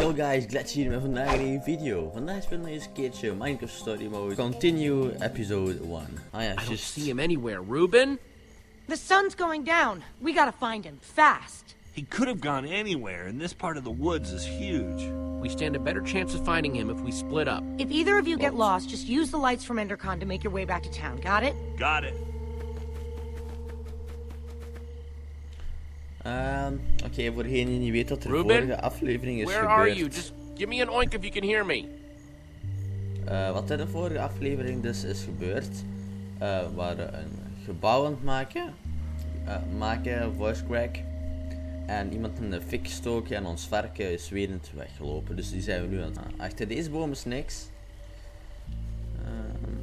Yo guys, glad to see you met vandaag in een video. Vandaag spelen we eens een keertje Minecraft Story Mode Continue Episode 1. Ah ja, I don't just... see him anywhere. Reuben? The sun's going down. We gotta find him fast. He could have gone anywhere, and this part of the woods is huge. We stand a better chance of finding him if we split up. If either of you get lost, just use the lights from Endercon to make your way back to town. Got it? Got it. Ehm, Oké, voor degene die niet weet wat er Ruben? vorige aflevering is Where gebeurd. are you? Just give me an oink if you can hear me. Eh, wat er in de vorige aflevering dus is gebeurd. eh we waren een gebouw aan het maken. eh, maken, voice crack. En iemand in de fik gestoken en ons varken is wedend weggelopen. Dus die zijn we nu aan het... Achter deze boom is niks. Ehm,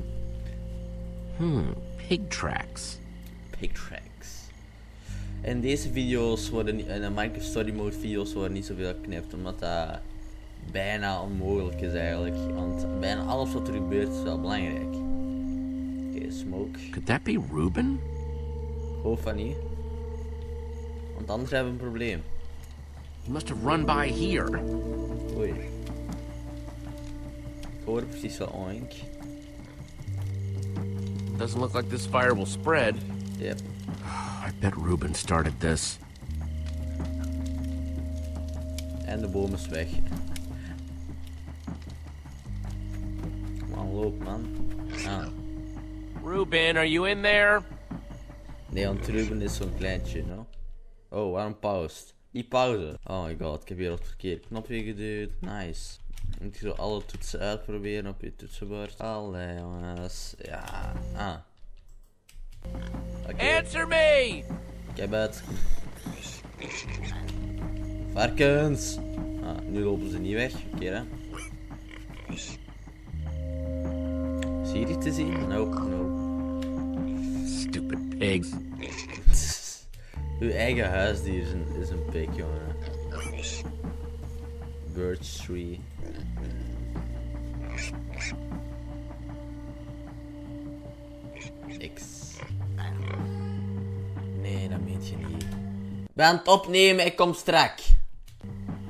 Hmm, pig tracks. pig tracks. In deze video's worden, niet- in de Minecraft Story Mode video's worden niet zoveel geknipt, omdat dat bijna onmogelijk is eigenlijk. Want bijna alles wat er gebeurt is wel belangrijk. Oké, smoke. Could that be Ruben? Hoop van niet. Want anders hebben we een probleem. He must have run by here. Oei. Ik hoor precies wel oink. Doesn't look like this fire will spread. Yep. I bet Ruben started this. En de boom is weg. Kom aan, loop man. Ah. Ruben, are you in there? Nee, want Ruben is zo'n kleintje, no? Oh, waarom paust? Die pauze. Oh my god, ik heb hier op het verkeerde knopje geduwd. Nice. Moet je zo alle toetsen uitproberen op je toetsenbord? Allee jongens. Ja. Ah. Oké, Answer me! ik heb het. Varkens! Ah, nu lopen ze niet weg. Oké hè. Zie je die te zien? Nope, nope. Stupid pigs. Uw eigen huisdier is een, is een pik, jongen. Birch tree. X. Nee, dat meent je niet. Ben aan het opnemen, ik kom strak.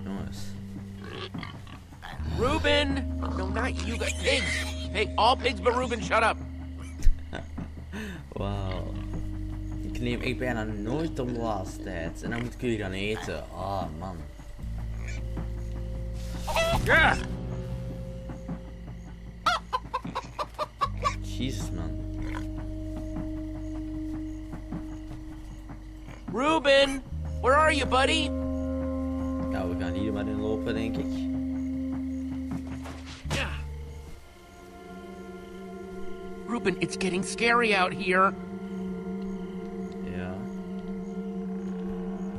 Jongens. Ruben! No, not you, got pigs. Hey, all pigs but Ruben, shut up. Wauw. Ik neem ik bijna nooit om de laatste tijd. En dan moet ik jullie gaan eten. Ah, man. Yeah! Jezus, Ruben! Where are you, buddy? Ja, we gaan hier maar in lopen, denk ik. Ruben, it's getting scary out here. Ja.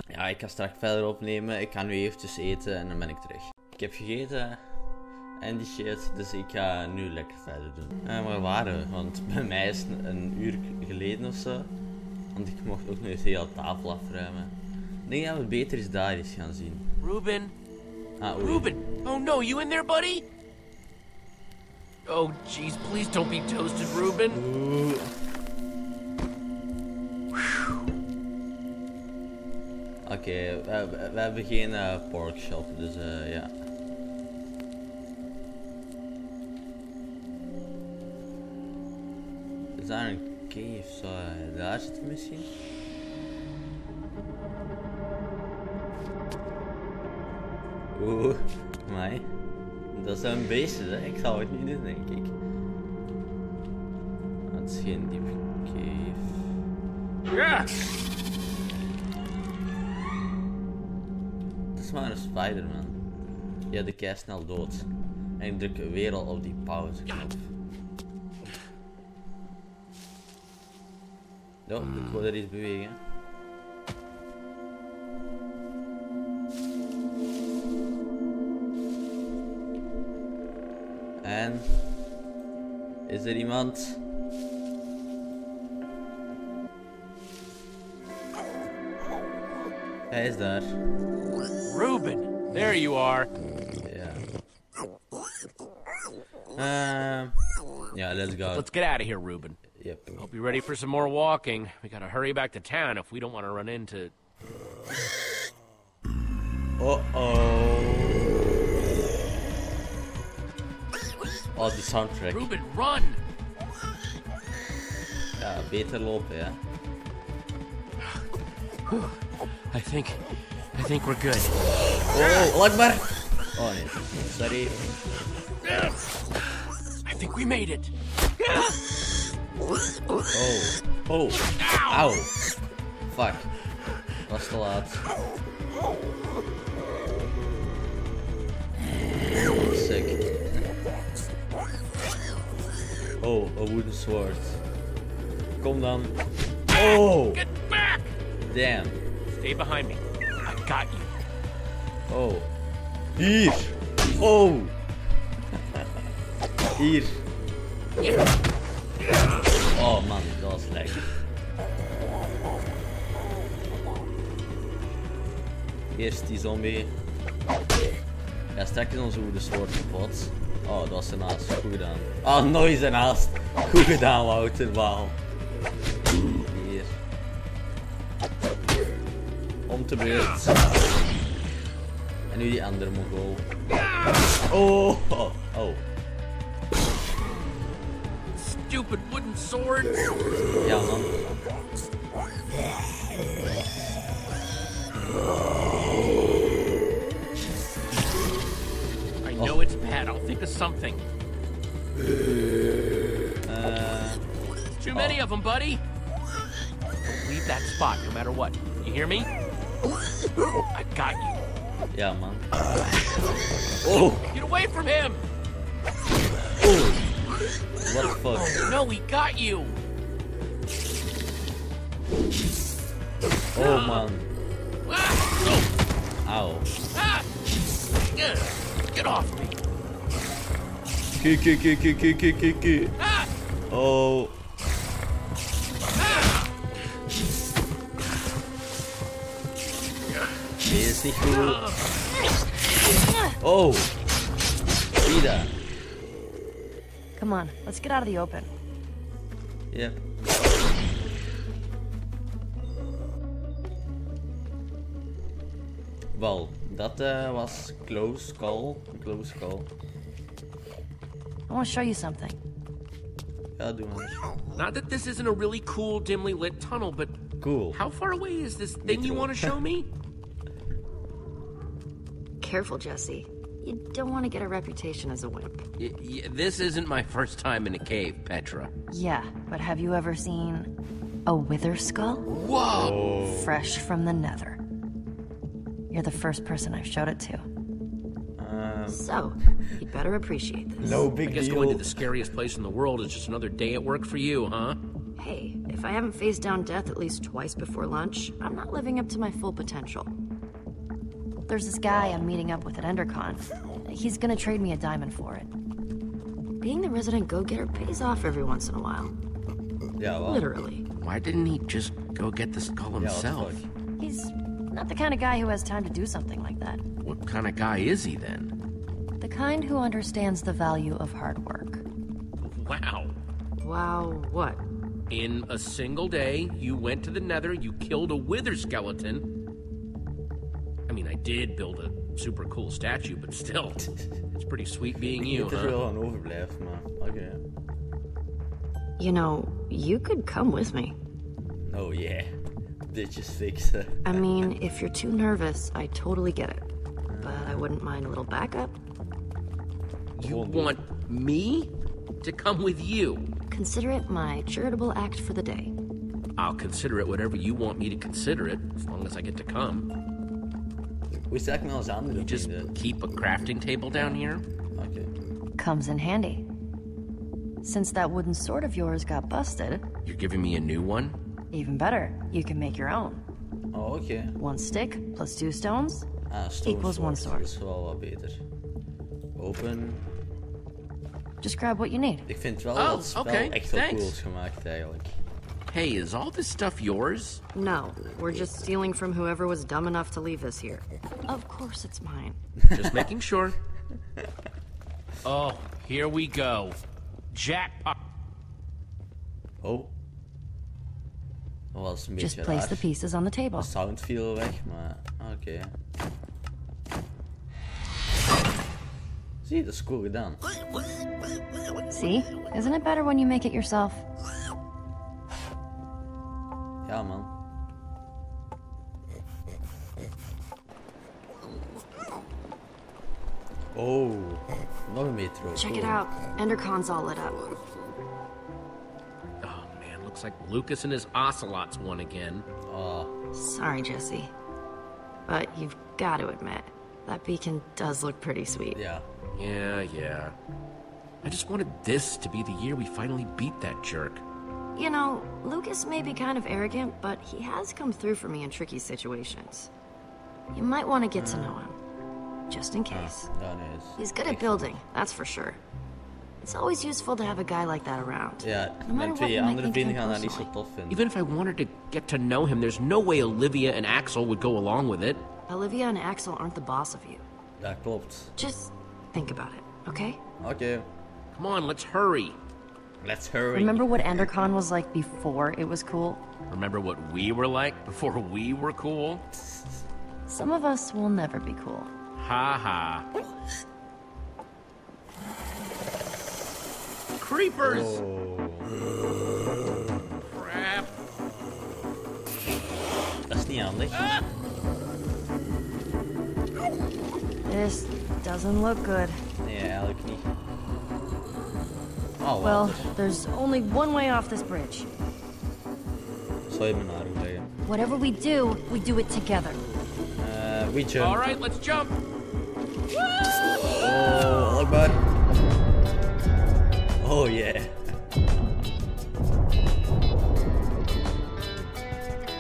Ja, ik ga straks verder opnemen. Ik ga nu eventjes eten en dan ben ik terug. Ik heb gegeten en die shit, dus ik ga nu lekker verder doen. Eh, maar waar waren we? Want bij mij is het een uur geleden of zo. Want ik mocht ook nog eens de hele tafel afruimen. Ik denk dat we beter eens daar eens gaan zien. Ruben? Ah, oei. Ruben! Oh no, you in there, buddy? Oh, jeez, please don't be toasted, Ruben. Oeh. Oké, we, we- we hebben geen eh, pork shop, dus eh, ja. Is daar een cave? Zou hij daar zitten misschien? Oeh, mij. Dat zijn beesten, hè? Ik zou het niet doen, denk ik. Het is geen diepe cave. Yeah! Het is maar een Spider-Man. Ja, de kei snel dood. En ik druk weer al op die pauzeknop. Ja, ik wil er iets bewegen. En... Is er iemand? Hij is daar. Reuben, there you are. Ja. Ehm, ja, let's go. Let's get out of here, Reuben. Yep. Hope you're ready for some more walking. We gotta hurry back to town if we don't want to run into. Uh oh. Oh, the soundtrack. Reuben, run! Ja, beter lopen, ja. I think, I think we're good. Oh, Akbar! Oh nee, sorry. I think we made it. Oh, oh, auw. Fuck. Was te laat. Sick. Oh, a wooden sword. Kom dan. Oh, Get back! damn. Stay behind me. I got you. Oh. Hier. Oh. Hier. Oh man, dat was lekker. Eerst die zombie. Ja, straks is onze woede soort kapot. Oh, dat was ernaast. Goed gedaan. Oh, nooit ernaast. Goed gedaan, Wouter. Wauw. Hier. Om te beurt. En nu die andere mongool. Oh, oh, oh. Stupid wooden sword. Man. I know it's bad. I'll think of something. Uh, Too many of them, buddy. Don't Leave that spot, no matter what. You hear me? I got you. ja, man. Oh, Get away from him! What the fuck? No, he got you. Oh, man. Ah! Auw. Ah! Get off me! Ki, ki, ki, ki, ki, ki, ki, ki. Ah! Oh. Nee, is niet goed. Oh. Wieder. Come on, let's get out of the open. Yep. Well, that eh, was close call. Close call. I want to show you something. Ja, doe maar. Not that this isn't a really cool, dimly lit tunnel, but Cool. how far away is this thing you want to show me? Careful, Jesse. You don't want to get a reputation as a wimp. Y- y- this isn't my first time in a cave, Petra. Yeah, but have you ever seen a wither skull? Whoa! Fresh from the nether. You're the first person I've showed it to. Um. So, you'd better appreciate this. No big deal. I guess deal. going to the scariest place in the world is just another day at work for you, huh? Hey, if I haven't faced down death at least twice before lunch, I'm not living up to my full potential. There's this guy I'm meeting up with at EnderCon. He's gonna trade me a diamond for it. Being the resident go-getter pays off every once in a while. Ja, wel. Literally. Why didn't he just go get the skull Ja, what the himself? fuck? He's not the kind of guy who has time to do something like that. What kind of guy is he then? The kind who understands the value of hard work. Wow. Wow, what? In a single day, you went to the nether, you killed a wither skeleton. I mean, I did build a super cool statue, but still, it's pretty sweet being you, Niet huh? veel aan overblijft, maar oké. You know, you could come with me. Oh yeah. Ditjes fixen. I mean, if you're too nervous, I totally get it. But I wouldn't mind a little backup. You want me to come with you? Consider it my charitable act for the day. I'll consider it whatever you want me to consider it, as long as I get to come. Hoe is het eigenlijk met onze andere Just vrienden? keep a crafting table down here? Oké. Comes in handy. Since that wooden sword of yours got busted, You're giving me a new one? even better, you can make your own. Oh, oké. One stick plus two stones. Ah, stone Equals one sword. Dat is wel wat beter. Open. Just grab what you need. Ik vind wel Oh, dat spel oké, echt wel thanks. cool gemaakt eigenlijk. Hey, is all this stuff yours? No, we're just stealing from whoever was dumb enough to leave this here. Of course it's mine. Just making sure. Oh, here we go. Jackpot. Oh. Dat was een Just place raar. the pieces on the table. De sound viel weg, maar oké. Zie, dat is cool gedaan. See? Isn't it better when you make it yourself? Ja, man. Oh, nog een metro. Check it out. Endercon's all lit up. Oh man, looks like Lucas and his ocelots won again. Oh, Sorry, Jesse. But you've got to admit, that beacon does look pretty sweet. Yeah. Yeah, yeah. I just wanted this to be the year we finally beat that jerk. You know, Lucas may be kind of arrogant, but he has come through for me in tricky situations. You might want to get to know him. Just in case. Ja, nee. He's good at echt- building, that's for sure. It's always useful to have a guy like that around. Ja, No matter mijn what twee you might andere think vrienden him gaan dat niet zo tof vinden. Even if I wanted to get to know him, there's no way Olivia and Axel would go along with it. Olivia and Axel aren't the boss of you. Ja, klopt. Just think about it, okay? Okay. Come on, let's hurry. Let's hurry. Remember what EnderCon was like before it was cool? Remember what we were like before we were cool? Some of us will never be cool. Ha ha. Creepers! Oh, Crap. That's the only. handig. Ah! This doesn't look good. Yeah, eigenlijk niet. Oh, Well, water. There's only one way off this bridge. Zou je me naar hoe leggen? Whatever we do, we do it together. Eh, we jump. All right, let's jump. Oh, Akbar. Oh yeah.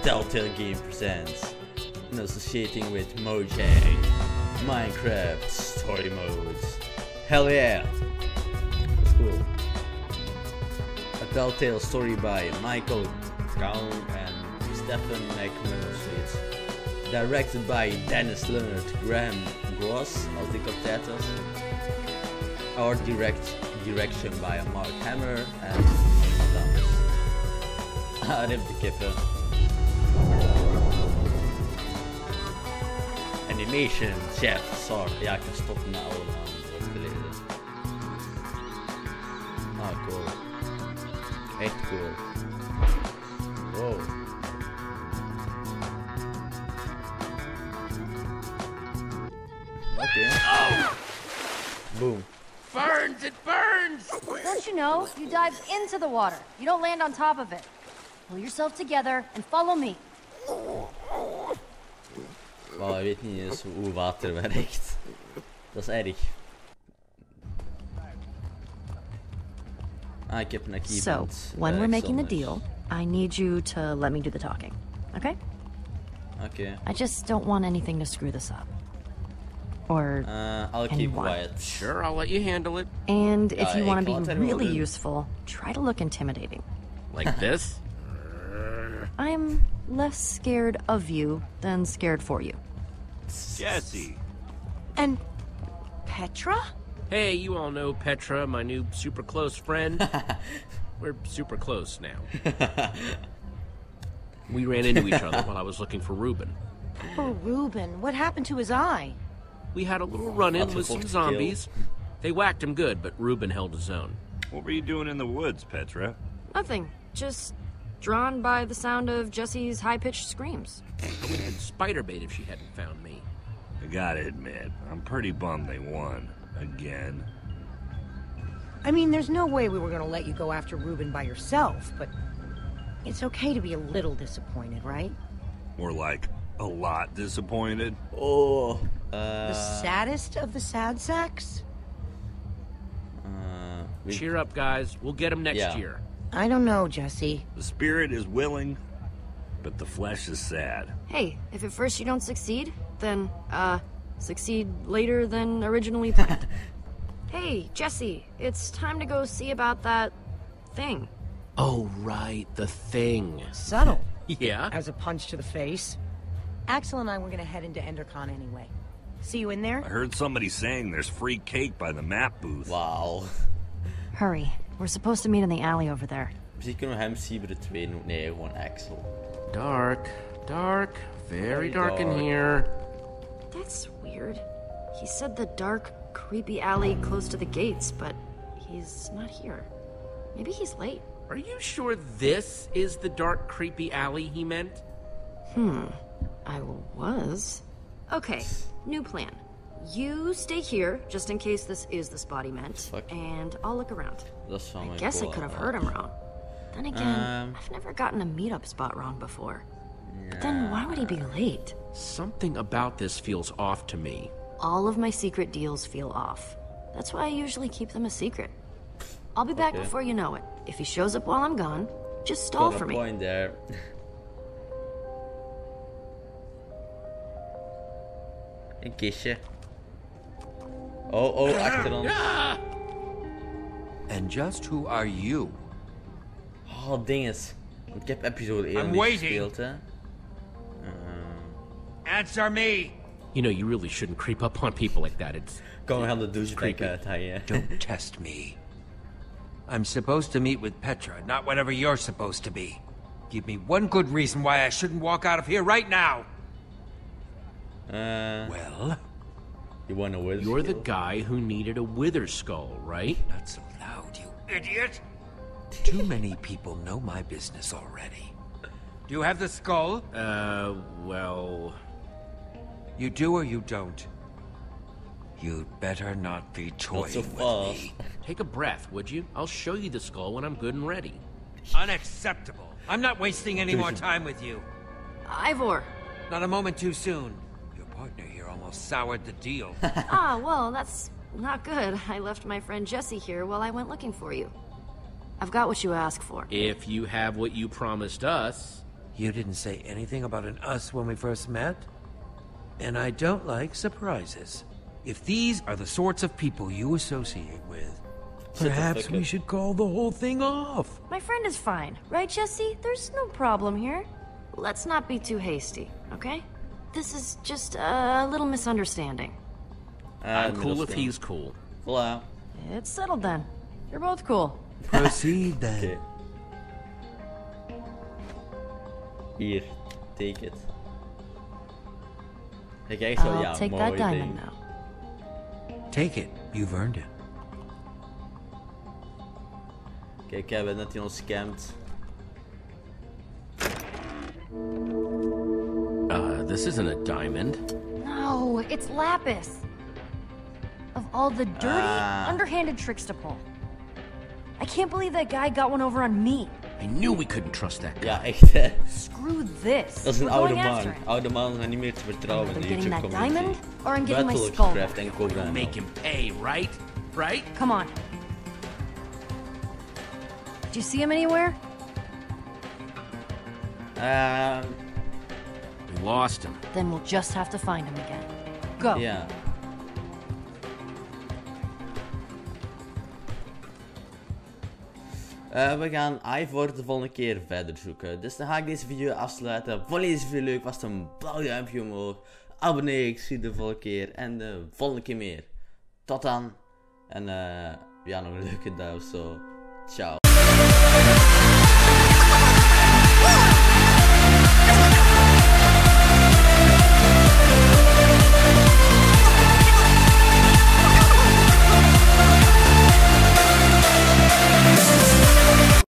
Telltale Game presents, in associating with Mojang, Minecraft Story Modes. Hell yeah! Telltale story by Michael Cown and Stephen McMurray. Directed by Dennis Leonard Graham Gross, op tijd was. Or direct, direction by Mark Hammer and Thomas. Rip de kippen. Animation, Jeff, sorry. Ga stoppen met alle Echt cool. Wow. Oké. Boom. Burns, it burns! Don't you know? You dive into the water. You don't land on top of it. Pull yourself together and follow me. Maar hij weet niet eens hoe water werkt. Dat is erg. Ik heb een So, when we're making the deal, I need you to let me do the talking, okay? Okay. I just don't want anything to screw this up. Or, Eh, I'll keep Anyone. quiet. Sure, I'll let you handle it. and if Ja, you want to be really doen. useful, try to look intimidating. Like this? I'm less scared of you than scared for you. Jesse. And Petra? Hey, you all know Petra, my new super close friend. We're super close now. we ran into each other while I was looking for Reuben. Oh, Reuben, what happened to his eye? We had a little run in with some zombies. They whacked him good, but Reuben held his own. What were you doing in the woods, Petra? Nothing. Just drawn by the sound of Jesse's high pitched screams. I would have been spider bait if she hadn't found me. I gotta admit, I'm pretty bummed they won. Again. I mean, there's no way we were gonna let you go after Reuben by yourself, but it's okay to be a little disappointed, right? Or like, a lot disappointed. Oh. The eh saddest of the sad sacks? eh, wie- Cheer up, guys. We'll get him next Yeah. year. I don't know, Jesse. The spirit is willing, but the flesh is sad. Hey, if at first you don't succeed, then, uh, succeed later than originally planned. hey, Jesse, it's time to go see about that thing. Oh, right, the thing. Subtle Yeah? as a punch to the face. Axel and I were gonna head into Endercon anyway. See you in there? I heard somebody saying there's free cake by the map booth. Wow. Hurry. We're supposed to meet in the alley over there. Misschien kunnen we hem Cyber 2 noemen. Eh, nee, gewoon Axel. Dark, dark, very Very dark, in here. That's weird. He said the dark creepy alley close to the gates, but he's not here. Maybe he's late. Are you sure this is the dark, creepy alley he meant? Hmm. I was. Okay, new plan. You stay here, just in case this is the spot he meant, Fuck. and I'll look around. Dat is van I mijn guess I could have heard him wrong. Then again, Um. I've never gotten a meetup spot wrong before. But then why would he be late? Something about this feels off to me. All of my secret deals feel off. That's why I usually keep them a secret. I'll be back Okay. before you know it. If he shows up while I'm gone, just stall Got a for me. point there. Een kistje. Oh, oh, ah! achter ons. And just who are you? Oh, dinges. Want Ik heb episode 1 I'm waiting. gespeeld, hè. Answer me! You know, you really shouldn't creep up on people like that. It's going we gaan de douchebag Creepy. uithangen. Don't test me. I'm supposed to meet with Petra, not whatever you're supposed to be. Give me one good reason why I shouldn't walk out of here right now. Uh, Well, you want a whistle? you're the guy who needed a wither skull, right? not so loud, you Idiot! Too many people know my business already. Do you have the skull? Uh, well, You do or you don't? You'd better not be Not toying so with fast. me. take a breath, would you? I'll show you the skull when I'm good and ready. Unacceptable. I'm not wasting any more time with you. Ivor! Not a moment too soon. Your partner here almost soured the deal. ah, well, that's not good. I left my friend Jesse here while I went looking for you. I've got what you asked for. If you have what you promised us, You didn't say anything about an us when we first met? And I don't like surprises. If these are the sorts of people you associate with, perhaps we should call the whole thing off. My friend is fine, right, Jesse? There's no problem here. Let's not be too hasty, okay? This is just a little misunderstanding. Ah, I'm cool if he's cool. Hello. It's settled then. You're both cool. Proceed then. Oké. Hier, take it. Ik kijk zo, I'll ja, take that diamond ding. now. Take it. You've earned it. Kijk, ik heb net die ons scammed. Uh, this isn't a diamond. No, it's Lapis. Of all the dirty, Ah. underhanded tricks to pull. I can't believe that guy got one over on me. I knew we couldn't trust that guy. Ja, echt hè. Screw this. Dat is een oude man. after. Oude man en niet meer te vertrouwen in I'm de getting YouTube that community. diamond, or I'm getting my Buitenlijk skull. Craft en Cobra Make him pay, right? Right? Come on. Do you see him anywhere? Ehm, We lost him. Then we'll just have to find him again. Go. ja. Eh, we gaan Ivor de volgende keer verder zoeken. Dus dan ga ik deze video afsluiten. Vond je deze video leuk? Was een blauw duimpje omhoog? Abonneer, ik zie je de volgende keer. En de volgende keer meer. Tot dan. En eh ja, nog een leuke dag zo. Ciao.